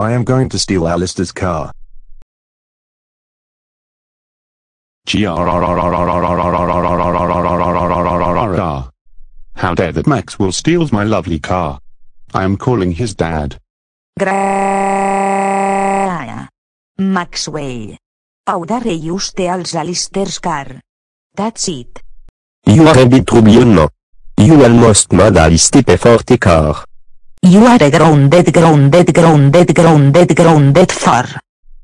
I am going to steal Alister's car. How dare that Maxwell steals my lovely car. I am calling his dad. Gra... Maxwell. How dare you steal Alister's car? That's it. You are a bit trouble no. You almost made Alister pay for the car. You are a grounded grounded grounded grounded grounded for.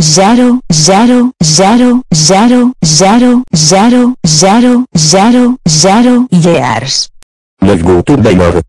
zero zero zero zero zero zero zero zero years. Let's go to Baylor.